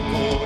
Oh.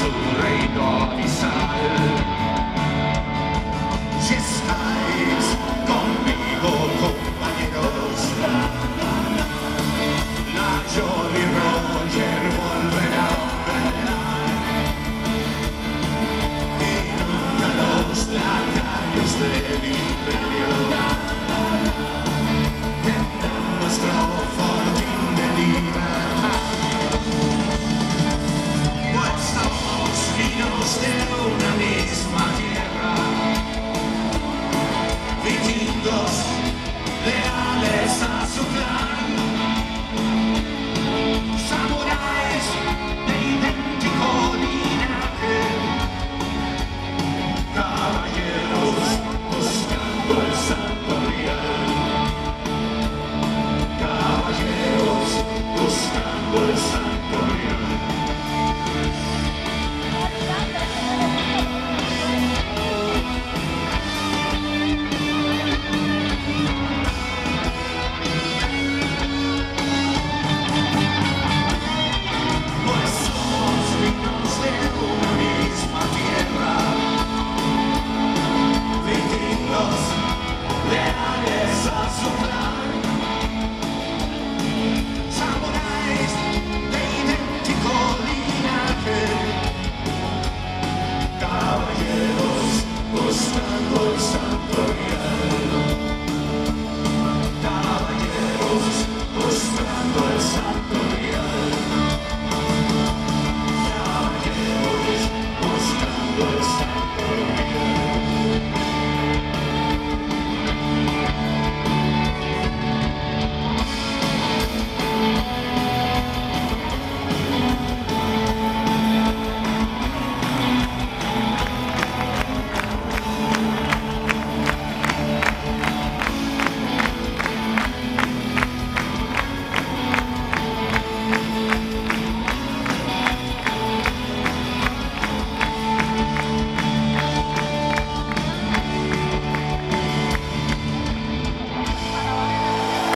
surrey dog izal. Si estáis conmigo, compañeros, la del imperio. Yes.